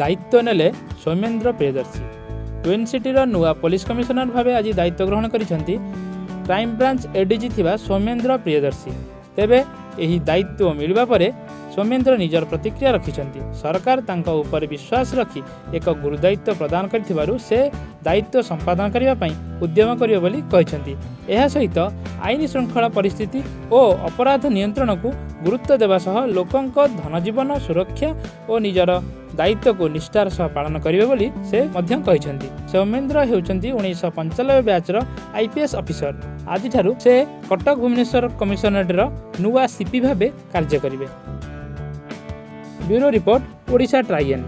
ଦାୟିତ୍ୱ ନେଲେ ସୌମେନ୍ଦ୍ର ପ୍ରିୟଦର୍ଶୀ। ଟ୍ୱିନ୍ ସିଟିର ନୂଆ ପୋଲିସ କମିଶନର ଭାବେ ଆଜି ଦାୟିତ୍ୱ ଗ୍ରହଣ କରିଛନ୍ତି କ୍ରାଇମବ୍ରାଞ୍ଚ ଏଡିଜି ଥିବା ସୌମେନ୍ଦ୍ର ପ୍ରିୟଦର୍ଶୀ। ତେବେ ଏହି ଦାୟିତ୍ୱ ମିଳିବା ପରେ ସୌମେନ୍ଦ୍ର ନିଜର ପ୍ରତିକ୍ରିୟା ରଖିଛନ୍ତି। ସରକାର ତାଙ୍କ ଉପରେ ବିଶ୍ୱାସ ରଖି ଏକ ଗୁରୁ ଦାୟିତ୍ୱ ପ୍ରଦାନ କରିଥିବାରୁ ସେ ଦାୟିତ୍ୱ ସମ୍ପାଦନ କରିବା ପାଇଁ ଉଦ୍ୟମ କରିବେ ବୋଲି କହିଛନ୍ତି। ଏହା ସହିତ ଆଇନ ଶୃଙ୍ଖଳା ପରିସ୍ଥିତି ଓ ଅପରାଧ ନିୟନ୍ତ୍ରଣକୁ ଗୁରୁତ୍ୱ ଦେବା ସହ ଲୋକଙ୍କ ଧନଜୀବନ ସୁରକ୍ଷା ଓ ନିଜର ଦାୟିତ୍ୱକୁ ନିଷ୍ଠାର ସହ ପାଳନ କରିବେ ବୋଲି ସେ ମଧ୍ୟ କହିଛନ୍ତି। ସୌମେନ୍ଦ୍ର ହେଉଛନ୍ତି ଉଣେଇଶହ ପଞ୍ଚାନବେ ବ୍ୟାଚ୍ର ଆଇପିଏସ୍ ଅଫିସର। ଆଜିଠାରୁ ସେ କଟକ ଭୁବନେଶ୍ୱର କମିଶନରେଟ୍ର ନୂଆ ସିପି ଭାବେ କାର୍ଯ୍ୟ କରିବେ। Bureau report Odisha ଟ୍ରାଇଏନ୍।